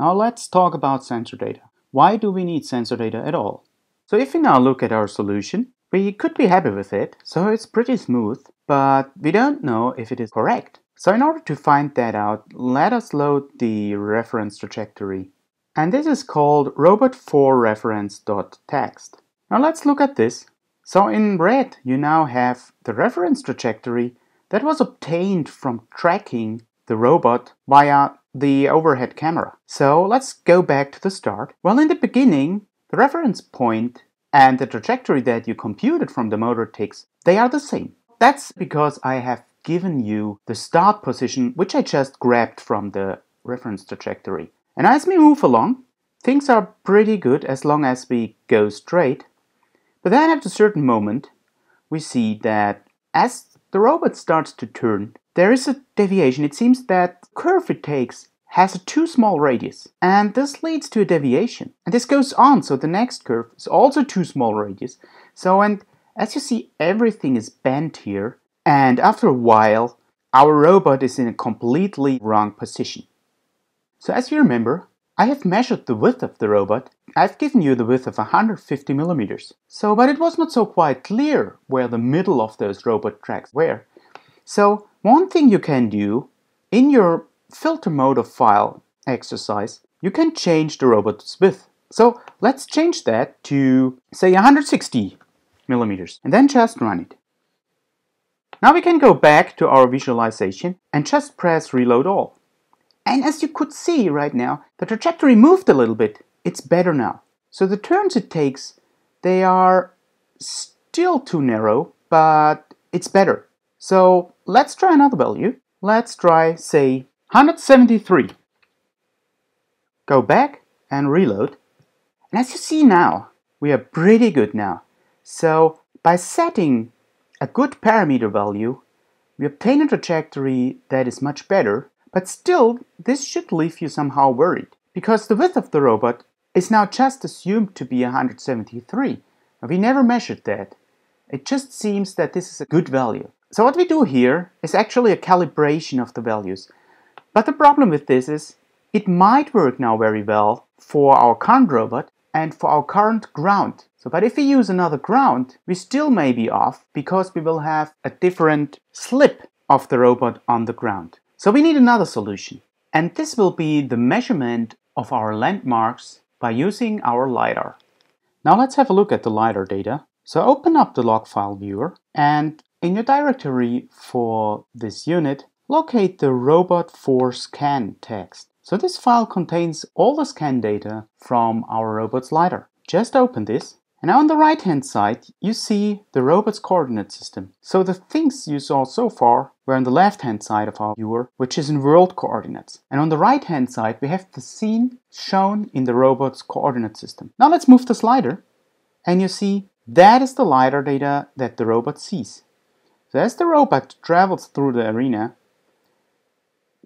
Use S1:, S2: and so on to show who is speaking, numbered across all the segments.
S1: Now let's talk about sensor data. Why do we need sensor data at all? So if we now look at our solution, we could be happy with it, so it's pretty smooth, but we don't know if it is correct. So in order to find that out, let us load the reference trajectory. And this is called robot4reference.txt. Now let's look at this. So in red, you now have the reference trajectory that was obtained from tracking the robot via the overhead camera. So let's go back to the start. Well, in the beginning, the reference point and the trajectory that you computed from the motor ticks, they are the same. That's because I have given you the start position, which I just grabbed from the reference trajectory. And as we move along, things are pretty good as long as we go straight. But then at a certain moment, we see that as the robot starts to turn, there is a deviation. It seems that the curve it takes has a too small radius, and this leads to a deviation. And this goes on, so the next curve is also too small radius. So, and as you see, everything is bent here, and after a while, our robot is in a completely wrong position. So as you remember, I have measured the width of the robot. I've given you the width of 150 millimeters. So, but it was not so quite clear where the middle of those robot tracks were. So, one thing you can do in your filter motor file exercise, you can change the robot's width. So let's change that to say 160 millimeters and then just run it. Now we can go back to our visualization and just press reload all. And as you could see right now, the trajectory moved a little bit. It's better now. So the turns it takes, they are still too narrow, but it's better. So let's try another value. Let's try, say, 173. Go back and reload. And as you see now, we are pretty good now. So by setting a good parameter value, we obtain a trajectory that is much better, but still this should leave you somehow worried because the width of the robot is now just assumed to be 173. We never measured that. It just seems that this is a good value. So what we do here is actually a calibration of the values. But the problem with this is it might work now very well for our current robot and for our current ground. So, but if we use another ground, we still may be off because we will have a different slip of the robot on the ground. So we need another solution. And this will be the measurement of our landmarks by using our LiDAR. Now let's have a look at the LiDAR data. So open up the log file viewer and in your directory for this unit, locate the robot4scan text. So this file contains all the scan data from our robot's LiDAR. Just open this and now on the right hand side you see the robot's coordinate system. So the things you saw so far were on the left hand side of our viewer which is in world coordinates. And on the right hand side we have the scene shown in the robot's coordinate system. Now let's move the slider and you see that is the LiDAR data that the robot sees. So as the robot travels through the arena,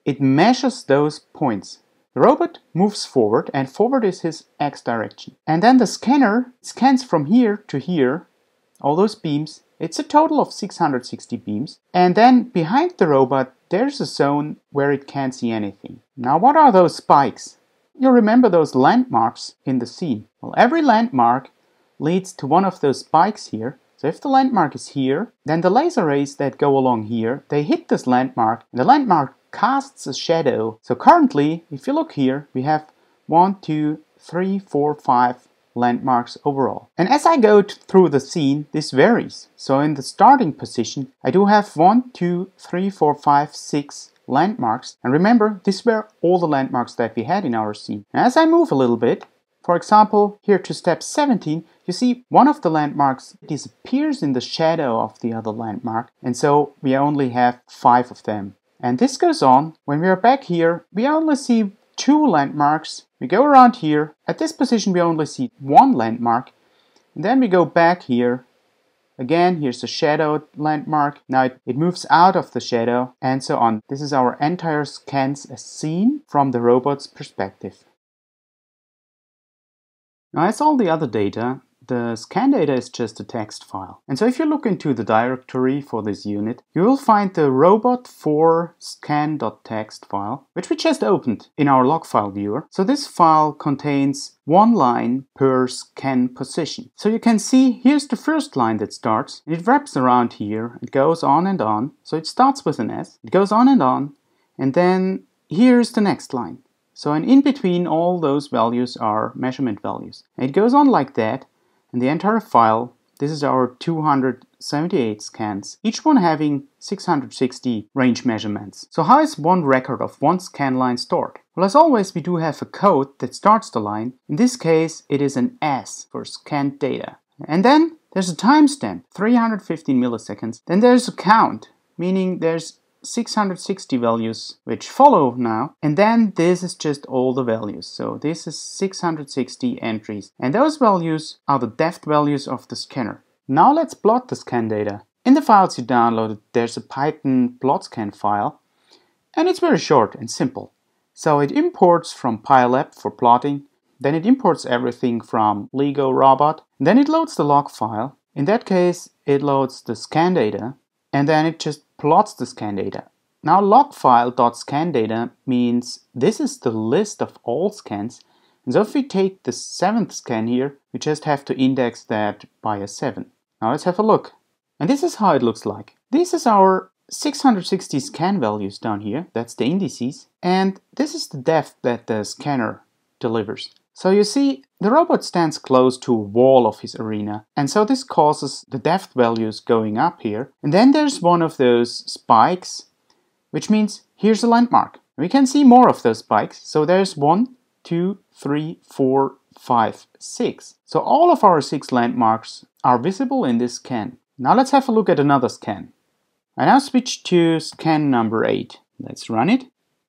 S1: it measures those points. The robot moves forward and forward is his x direction. And then the scanner scans from here to here, all those beams. It's a total of 660 beams. And then behind the robot, there's a zone where it can't see anything. Now what are those spikes? You remember those landmarks in the scene. Well, every landmark leads to one of those spikes here. If the landmark is here, then the laser rays that go along here, they hit this landmark, and the landmark casts a shadow. So currently, if you look here, we have one, two, three, four, five landmarks overall. And as I go through the scene, this varies. So in the starting position, I do have one, two, three, four, five, six landmarks. And remember, these were all the landmarks that we had in our scene. As I move a little bit, for example, here to step 17, you see one of the landmarks disappears in the shadow of the other landmark, and so we only have five of them. And this goes on. When we are back here, we only see two landmarks. We go around here. At this position, we only see one landmark. And then we go back here. Again, here's a shadowed landmark. Now it, it moves out of the shadow and so on. This is our entire scans as seen from the robot's perspective. Now as all the other data, the scan data is just a text file. And so if you look into the directory for this unit, you will find the robot4 scan.txt file, which we just opened in our log file viewer. So this file contains one line per scan position. So you can see here's the first line that starts. And it wraps around here. It goes on and on. So it starts with an S. It goes on and on. And then here's the next line. So and in between all those values are measurement values. it goes on like that and the entire file, this is our 278 scans, each one having 660 range measurements. So how is one record of one scan line stored? Well, as always, we do have a code that starts the line. In this case, it is an S for scanned data. And then there's a timestamp, 315 milliseconds. Then there's a count, meaning there's 660 values which follow now and then this is just all the values. So this is 660 entries and those values are the depth values of the scanner. Now let's plot the scan data. In the files you downloaded there's a python plot scan file and it's very short and simple. So it imports from pylab for plotting then it imports everything from lego robot then it loads the log file. In that case it loads the scan data and then it just plots the scan data. Now logfile.scandata means this is the list of all scans and so if we take the seventh scan here, we just have to index that by a 7. Now let's have a look. And this is how it looks like. This is our 660 scan values down here, that's the indices, and this is the depth that the scanner delivers. So you see, the robot stands close to a wall of his arena, and so this causes the depth values going up here. And then there's one of those spikes, which means here's a landmark. We can see more of those spikes. So there's one, two, three, four, five, six. So all of our six landmarks are visible in this scan. Now let's have a look at another scan. I now switch to scan number 8. Let's run it.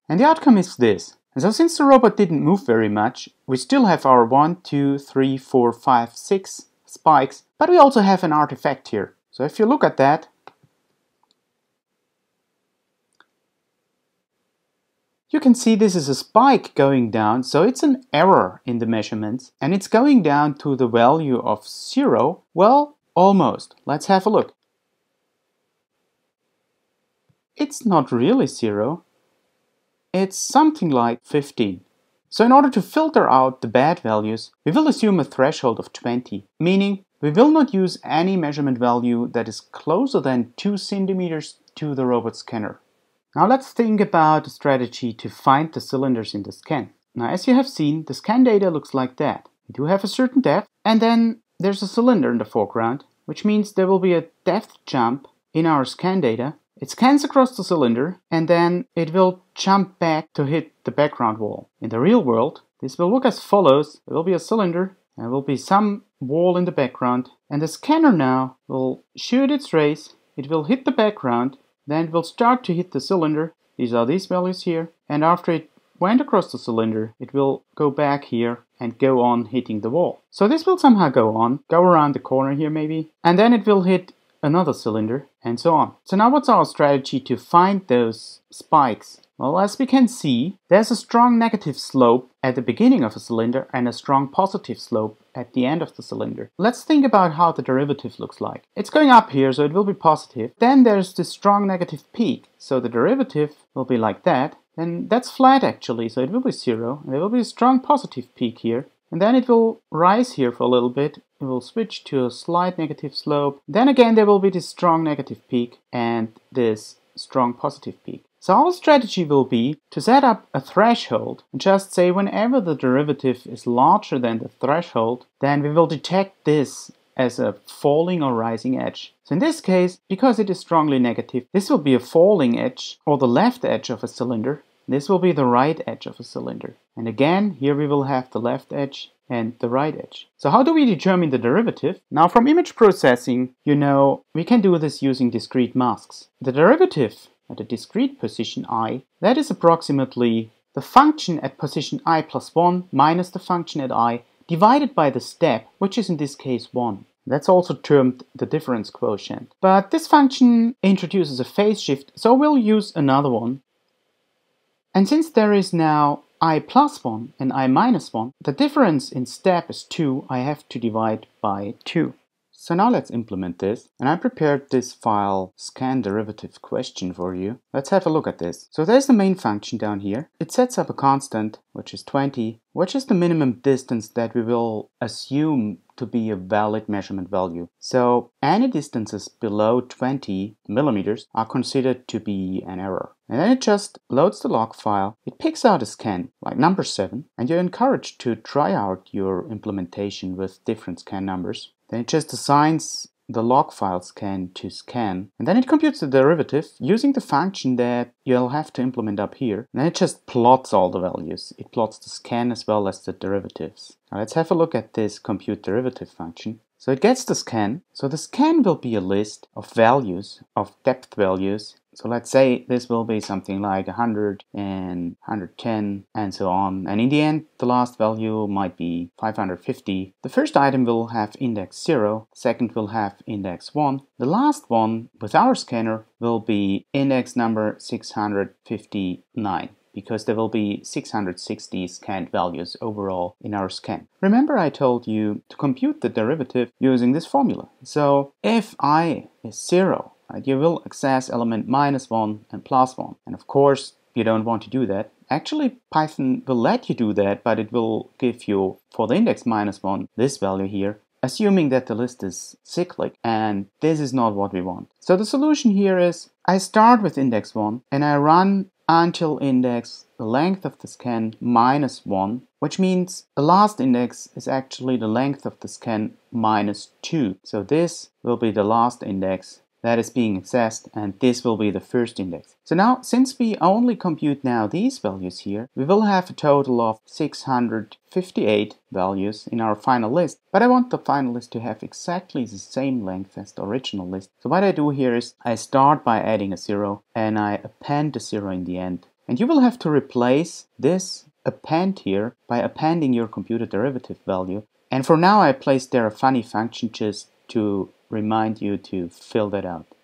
S1: And the outcome is this. And so since the robot didn't move very much, we still have our 1, 2, 3, 4, 5, 6 spikes, but we also have an artifact here. So if you look at that, you can see this is a spike going down, so it's an error in the measurements, and it's going down to the value of 0, well, almost. Let's have a look. It's not really 0, it's something like 15. So in order to filter out the bad values, we will assume a threshold of 20, meaning we will not use any measurement value that is closer than 2 centimeters to the robot scanner. Now let's think about a strategy to find the cylinders in the scan. Now as you have seen, the scan data looks like that. We do have a certain depth, and then there's a cylinder in the foreground, which means there will be a depth jump in our scan data, it scans across the cylinder and then it will jump back to hit the background wall. In the real world, this will look as follows. There will be a cylinder, and there will be some wall in the background, and the scanner now will shoot its rays, it will hit the background, then it will start to hit the cylinder. These are these values here, and after it went across the cylinder, it will go back here and go on hitting the wall. So this will somehow go on, go around the corner here maybe, and then it will hit another cylinder, and so on. So now what's our strategy to find those spikes? Well, as we can see, there's a strong negative slope at the beginning of a cylinder and a strong positive slope at the end of the cylinder. Let's think about how the derivative looks like. It's going up here, so it will be positive. Then there's this strong negative peak, so the derivative will be like that. And that's flat actually, so it will be zero. There will be a strong positive peak here. And then it will rise here for a little bit. It will switch to a slight negative slope. Then again, there will be this strong negative peak and this strong positive peak. So our strategy will be to set up a threshold and just say whenever the derivative is larger than the threshold, then we will detect this as a falling or rising edge. So in this case, because it is strongly negative, this will be a falling edge or the left edge of a cylinder this will be the right edge of a cylinder. And again, here we will have the left edge and the right edge. So how do we determine the derivative? Now from image processing, you know, we can do this using discrete masks. The derivative at a discrete position i, that is approximately the function at position i plus 1 minus the function at i divided by the step, which is in this case 1. That's also termed the difference quotient. But this function introduces a phase shift, so we'll use another one and since there is now i plus 1 and i minus 1, the difference in step is 2, I have to divide by 2. So now let's implement this. And I prepared this file scan derivative question for you. Let's have a look at this. So there's the main function down here. It sets up a constant, which is 20, which is the minimum distance that we will assume to be a valid measurement value. So any distances below 20 millimeters are considered to be an error. And then it just loads the log file, it picks out a scan, like number 7, and you're encouraged to try out your implementation with different scan numbers. Then it just assigns the log file scan to scan, and then it computes the derivative using the function that you'll have to implement up here. And then it just plots all the values. It plots the scan as well as the derivatives. Now let's have a look at this compute derivative function. So it gets the scan. So the scan will be a list of values, of depth values so let's say this will be something like 100 and 110 and so on. And in the end, the last value might be 550. The first item will have index 0, second will have index 1. The last one with our scanner will be index number 659 because there will be 660 scanned values overall in our scan. Remember I told you to compute the derivative using this formula. So if i is 0 Right? You will access element minus 1 and plus 1. And of course, you don't want to do that. Actually, Python will let you do that, but it will give you, for the index minus 1, this value here, assuming that the list is cyclic, and this is not what we want. So the solution here is, I start with index 1, and I run until index the length of the scan minus 1, which means the last index is actually the length of the scan minus 2. So this will be the last index that is being accessed and this will be the first index. So now since we only compute now these values here, we will have a total of 658 values in our final list, but I want the final list to have exactly the same length as the original list. So what I do here is I start by adding a zero and I append a zero in the end. And you will have to replace this append here by appending your computed derivative value. And for now I placed there a funny function just to remind you to fill that out.